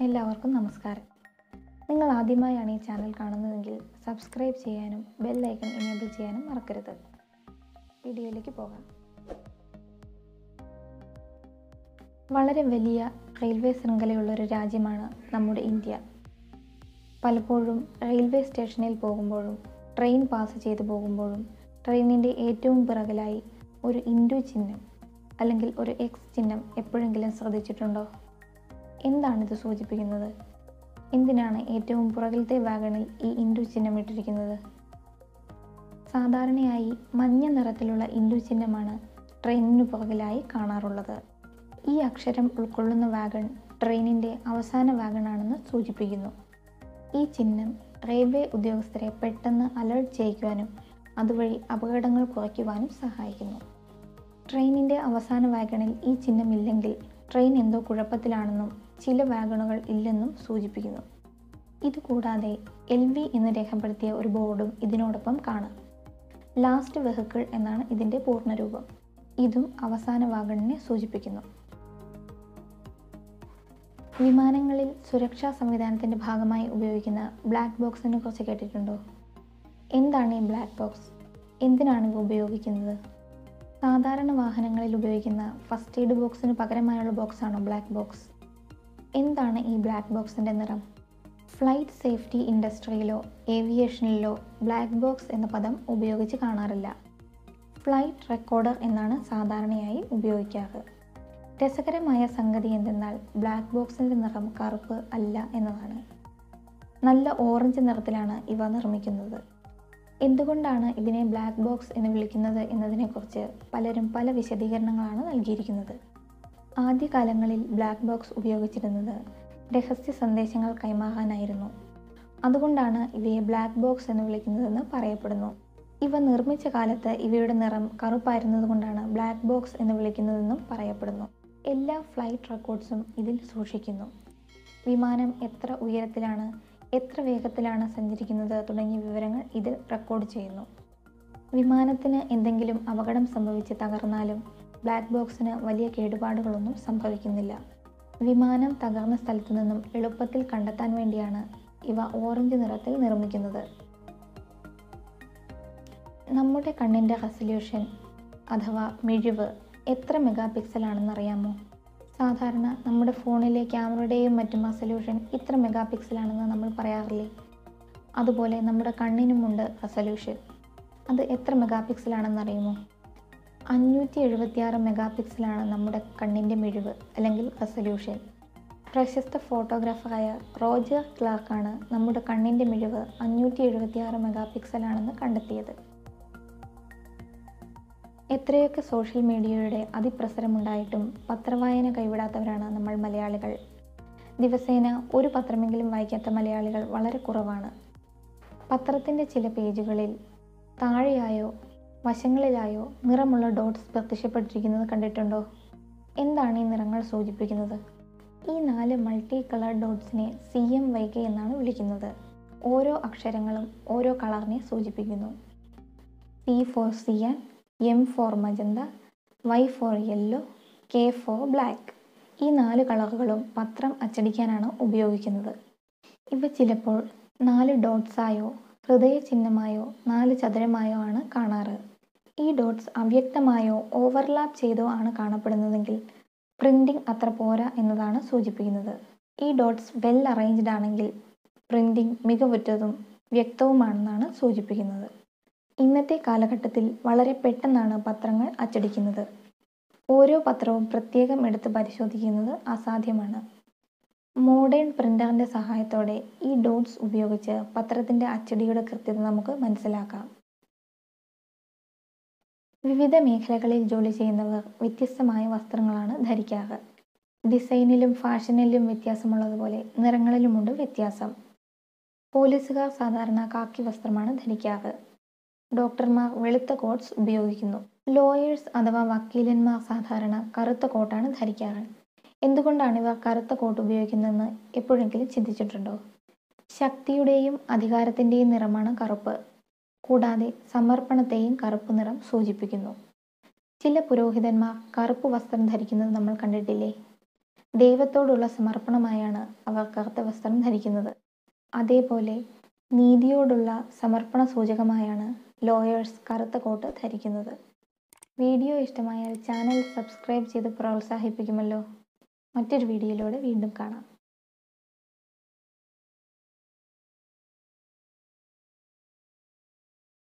എല്ലാവർക്കും നമസ്കാരം. നിങ്ങൾ ആദ്യമായാണ് ഈ ചാനൽ കാണുന്നതെങ്കിൽ സബ്സ്ക്രൈബ് ചെയ്യാനും ബെൽ ഐക്കൺ എനേബിൾ ചെയ്യാനും മറക്കരുത്. വീഡിയോയിലേക്ക് പോകാം. വളരെ വലിയ റെയിൽവേ ശൃംഖലയുള്ള ഒരു രാജ്യമാണ് നമ്മുടെ ഇന്ത്യ. പലപ്പോഴും റെയിൽവേ സ്റ്റേഷനിൽ പോകുമ്പോഴും ട്രെയിൻ പാസ് ചെയ്തു പോകുമ്പോഴും ട്രെയിനിന്റെ ഏറ്റവും പിറകിലായി ഒരു ഇൻഡു ചിഹ്നം അല്ലെങ്കിൽ ഒരു എക്സ് ചിഹ്നം എപ്പോഴെങ്കിലും ശ്രദ്ധിച്ചിട്ടുണ്ടോ? എന്താണിത് സൂചിപ്പിക്കുന്നത്? എന്തിനാണ് ഏറ്റവും പുറകിലത്തെ വാഗണിൽ ഈ ഇൻഡു ചിഹ്നം ഇട്ടിരിക്കുന്നത്? സാധാരണയായി മഞ്ഞ നിറത്തിലുള്ള ഇൻഡു ചിഹ്നമാണ് ട്രെയിനിനു പുറകിലായി കാണാറുള്ളത്. ഈ അക്ഷരം ഉൾക്കൊള്ളുന്ന വാഗൺ ട്രെയിനിന്റെ അവസാന വാഗണാണെന്ന് സൂചിപ്പിക്കുന്നു. ഈ ചിഹ്നം റെയിൽവേ ഉദ്യോഗസ്ഥരെ പെട്ടെന്ന് അലേർട്ട് ചെയ്യിക്കുവാനും അതുവഴി അപകടങ്ങൾ കുറയ്ക്കുവാനും സഹായിക്കുന്നു. ട്രെയിനിന്റെ അവസാന വാഗണിൽ ഈ ചിഹ്നം ഇല്ലെങ്കിൽ ട്രെയിൻ എന്തോ കുഴപ്പത്തിലാണെന്നും ചില വാഗണുകൾ ഇല്ലെന്നും സൂചിപ്പിക്കുന്നു. ഇതുകൂടാതെ എൽ വി എന്ന് രേഖപ്പെടുത്തിയ ഒരു ബോർഡും ഇതിനോടൊപ്പം കാണാം. ലാസ്റ്റ് വെഹിക്കിൾ എന്നാണ് ഇതിന്റെ പൂർണരൂപം. ഇതും അവസാന വാഗണിനെ സൂചിപ്പിക്കുന്നു. വിമാനങ്ങളിൽ സുരക്ഷാ സംവിധാനത്തിന്റെ ഭാഗമായി ഉപയോഗിക്കുന്ന ബ്ലാക്ക് ബോക്സിനെ കുറിച്ച് കേട്ടിട്ടുണ്ടോ? എന്താണ് ഈ ബ്ലാക്ക് ബോക്സ്? എന്തിനാണ് ഇവ ഉപയോഗിക്കുന്നത്? സാധാരണ വാഹനങ്ങളിൽ ഉപയോഗിക്കുന്ന ഫസ്റ്റ് എയ്ഡ് ബോക്സിന് പകരമായുള്ള ബോക്സാണോ ബ്ലാക്ക് ബോക്സ്? എന്താണ് ഈ ബ്ലാക്ക് ബോക്സിന്റെ നിറം? ഫ്ലൈറ്റ് സേഫ്റ്റി ഇൻഡസ്ട്രിയിലോ ഏവിയേഷനിലോ ബ്ലാക്ക് ബോക്സ് എന്ന പദം ഉപയോഗിച്ച് കാണാറില്ല. ഫ്ലൈറ്റ് റെക്കോർഡർ എന്നാണ് സാധാരണയായി ഉപയോഗിക്കാറ്. രസകരമായ സംഗതി എന്തെന്നാൽ ബ്ലാക്ക് ബോക്സിന്റെ നിറം കറുപ്പ് അല്ല എന്നതാണ്. നല്ല ഓറഞ്ച് നിറത്തിലാണ് ഇവ നിർമ്മിക്കുന്നത്. എന്തുകൊണ്ടാണ് ഇതിനെ ബ്ലാക്ക് ബോക്സ് എന്ന് വിളിക്കുന്നത് എന്നതിനെക്കുറിച്ച് പലരും പല വിശദീകരണങ്ങളാണ് നൽകിയിരിക്കുന്നത്. ആദ്യകാലങ്ങളിൽ ബ്ലാക്ക് ബോക്സ് ഉപയോഗിച്ചിരുന്നത് രഹസ്യ സന്ദേശങ്ങൾ കൈമാറാനായിരുന്നു. അതുകൊണ്ടാണ് ഇവയെ ബ്ലാക്ക് ബോക്സ് എന്ന് വിളിക്കുന്നതെന്ന് പറയപ്പെടുന്നു. ഇവ നിർമ്മിച്ച കാലത്ത് ഇവയുടെ നിറം കറുപ്പായിരുന്നതുകൊണ്ടാണ് ബ്ലാക്ക് ബോക്സ് എന്ന് വിളിക്കുന്നതെന്നും പറയപ്പെടുന്നു. എല്ലാ ഫ്ലൈറ്റ് റെക്കോർഡ്സും ഇതിൽ സൂക്ഷിക്കുന്നു. വിമാനം എത്ര ഉയരത്തിലാണ് എത്ര വേഗത്തിലാണ് സഞ്ചരിക്കുന്നത് തുടങ്ങിയ വിവരങ്ങൾ ഇതിൽ റെക്കോർഡ് ചെയ്യുന്നു. വിമാനത്തിന് എന്തെങ്കിലും അപകടം സംഭവിച്ച് തകർന്നാലും ബ്ലാക്ക് ബോക്സിന് വലിയ കേടുപാടുകളൊന്നും സംഭവിക്കുന്നില്ല. വിമാനം തകർന്ന സ്ഥലത്തു നിന്നും എളുപ്പത്തിൽ കണ്ടെത്താൻ വേണ്ടിയാണ് ഇവ ഓറഞ്ച് നിറത്തിൽ നിർമ്മിക്കുന്നത്. നമ്മുടെ കണ്ണിന്റെ റെസല്യൂഷൻ അഥവാ മിഴിവ് എത്ര മെഗാ പിക്സൽ ആണെന്ന് അറിയാമോ സാധാരണ നമ്മുടെ ഫോണിലെ ക്യാമറയുടെയും മറ്റും റെസല്യൂഷൻ ഇത്ര മെഗാ പിക്സൽ ആണെന്ന് നമ്മൾ പറയാറില്ലേ? അതുപോലെ നമ്മുടെ കണ്ണിനുമുണ്ട് റെസല്യൂഷൻ. അത് എത്ര മെഗാ പിക്സൽ അഞ്ഞൂറ്റി എഴുപത്തിയാറ് മെഗാ പിക്സലാണ് നമ്മുടെ കണ്ണിന്റെ മിഴിവ് അല്ലെങ്കിൽ റെസൊല്യൂഷൻ. പ്രശസ്ത ഫോട്ടോഗ്രാഫറായ റോജർ ക്ലാർക്കാണ് നമ്മുടെ കണ്ണിന്റെ മിഴിവ് അഞ്ഞൂറ്റി എഴുപത്തിയാറ് മെഗാ പിക്സലാണെന്ന് കണ്ടെത്തിയത്. എത്രയൊക്കെ സോഷ്യൽ മീഡിയയുടെ അതിപ്രസരമുണ്ടായിട്ടും പത്രവായന കൈവിടാത്തവരാണ് നമ്മൾ മലയാളികൾ. ദിവസേന ഒരു പത്രമെങ്കിലും വായിക്കാത്ത മലയാളികൾ വളരെ കുറവാണ്. പത്രത്തിന്റെ ചില പേജുകളിൽ താഴെയായോ വശങ്ങളിലായോ നിറമുള്ള ഡോട്ട്സ് പ്രത്യക്ഷപ്പെട്ടിരിക്കുന്നത് കണ്ടിട്ടുണ്ടോ? എന്താണ് ഈ നിറങ്ങൾ സൂചിപ്പിക്കുന്നത്? ഈ നാല് മൾട്ടി കളർ ഡോട്ട്സിനെ സി എം വൈ കെ എന്നാണ് വിളിക്കുന്നത്. ഓരോ അക്ഷരങ്ങളും ഓരോ കളറിനെ സൂചിപ്പിക്കുന്നു. C for cyan M for magenta Y for yellow K for black. ഈ നാല് കളറുകളും പത്രം അച്ചടിക്കാനാണ് ഉപയോഗിക്കുന്നത്. ഇവ ചിലപ്പോൾ നാല് ഡോട്ട്സായോ ഹൃദയ ചിഹ്നമായോ നാല് ചതുരമായോ ആണ് കാണാറ്. ഈ ഡോട്ട്സ് അവ്യക്തമായോ ഓവർലാപ്പ് ചെയ്തോ ആണ് കാണപ്പെടുന്നതെങ്കിൽ പ്രിന്റിംഗ് അത്ര പോരാ എന്നതാണ് സൂചിപ്പിക്കുന്നത്. ഈ ഡോട്ട്സ് വെൽ അറേഞ്ച്ഡ് ആണെങ്കിൽ പ്രിന്റിംഗ് മികവുറ്റതും വ്യക്തവുമാണെന്നാണ് സൂചിപ്പിക്കുന്നത്. ഇന്നത്തെ കാലഘട്ടത്തിൽ വളരെ പെട്ടെന്നാണ് പത്രങ്ങൾ അച്ചടിക്കുന്നത്. ഓരോ പത്രവും പ്രത്യേകം എടുത്ത് പരിശോധിക്കുന്നത് അസാധ്യമാണ്. മോഡേൺ പ്രിന്ററിന്റെ സഹായത്തോടെ ഈ ഡോട്ട്സ് ഉപയോഗിച്ച് പത്രത്തിന്റെ അച്ചടിയുടെ കൃത്യത നമുക്ക് മനസ്സിലാക്കാം. വിവിധ മേഖലകളിൽ ജോലി ചെയ്യുന്നവർ വ്യത്യസ്തമായ വസ്ത്രങ്ങളാണ് ധരിക്കാറ്. ഡിസൈനിലും ഫാഷനിലും വ്യത്യാസമുള്ളതുപോലെ നിറങ്ങളിലുമുണ്ട് വ്യത്യാസം. പോലീസുകാർ സാധാരണ കാക്കി വസ്ത്രമാണ് ധരിക്കാറ്. ഡോക്ടർമാർ വെളുത്ത കോട്ട്സ് ഉപയോഗിക്കുന്നു. ലോയേഴ്സ് അഥവാ വക്കീലന്മാർ സാധാരണ കറുത്ത കോട്ടാണ് ധരിക്കാറ്. എന്തുകൊണ്ടാണ് ഇവ കറുത്ത കോട്ട് ഉപയോഗിക്കുന്നതെന്ന് എപ്പോഴെങ്കിലും ചിന്തിച്ചിട്ടുണ്ടോ? ശക്തിയുടെയും അധികാരത്തിന്റെയും നിറമാണ് കറുപ്പ്. കൂടാതെ സമർപ്പണത്തെയും കറുപ്പ് നിറം സൂചിപ്പിക്കുന്നു. ചില പുരോഹിതന്മാർ കറുപ്പ് വസ്ത്രം ധരിക്കുന്നത് നമ്മൾ കണ്ടിട്ടില്ലേ? ദൈവത്തോടുള്ള സമർപ്പണമായാണ് അവർ കറുത്ത വസ്ത്രം ധരിക്കുന്നത്. അതേപോലെ നീതിയോടുള്ള സമർപ്പണ സൂചകമായാണ് ലോയേഴ്സ് കറുത്ത കോട്ട് ധരിക്കുന്നത്. വീഡിയോ ഇഷ്ടമായാൽ ചാനൽ സബ്സ്ക്രൈബ് ചെയ്ത് പ്രോത്സാഹിപ്പിക്കുമല്ലോ. മറ്റൊരു വീഡിയോയിലൂടെ വീണ്ടും കാണാം.